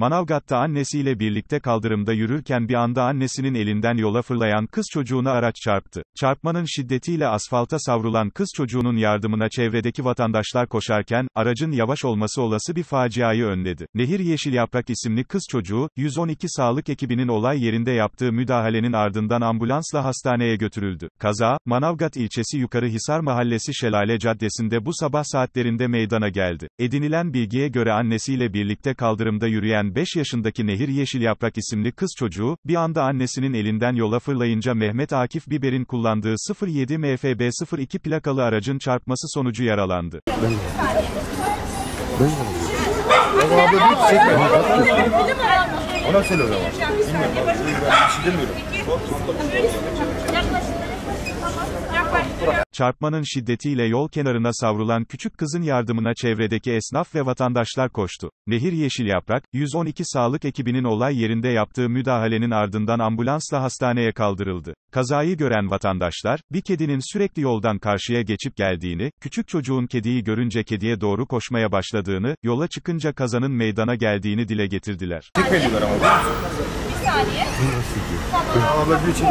Manavgat'ta annesiyle birlikte kaldırımda yürürken bir anda annesinin elinden yola fırlayan kız çocuğuna araç çarptı. Çarpmanın şiddetiyle asfalta savrulan kız çocuğunun yardımına çevredeki vatandaşlar koşarken, aracın yavaş olması olası bir faciayı önledi. Nehir Yeşil Yaprak isimli kız çocuğu, 112 sağlık ekibinin olay yerinde yaptığı müdahalenin ardından ambulansla hastaneye götürüldü. Kaza, Manavgat ilçesi Yukarı Hisar Mahallesi Şelale Caddesi'nde bu sabah saatlerinde meydana geldi. Edinilen bilgiye göre annesiyle birlikte kaldırımda yürüyen 5 yaşındaki Nehir Yeşil Yaprak isimli kız çocuğu, bir anda annesinin elinden yola fırlayınca Mehmet Akif Biber'in kullandığı 07 MFB 02 plakalı aracın çarpması sonucu yaralandı. Ona. Bilmiyorum. Ben bir şey demiyorum. Çarpmanın şiddetiyle yol kenarına savrulan küçük kızın yardımına çevredeki esnaf ve vatandaşlar koştu. Nehir Yeşil Yaprak, 112 sağlık ekibinin olay yerinde yaptığı müdahalenin ardından ambulansla hastaneye kaldırıldı. Kazayı gören vatandaşlar, bir kedinin sürekli yoldan karşıya geçip geldiğini, küçük çocuğun kediyi görünce kediye doğru koşmaya başladığını, yola çıkınca kazanın meydana geldiğini dile getirdiler. Çekmediler ama. Bir saniye. Abla bir çek.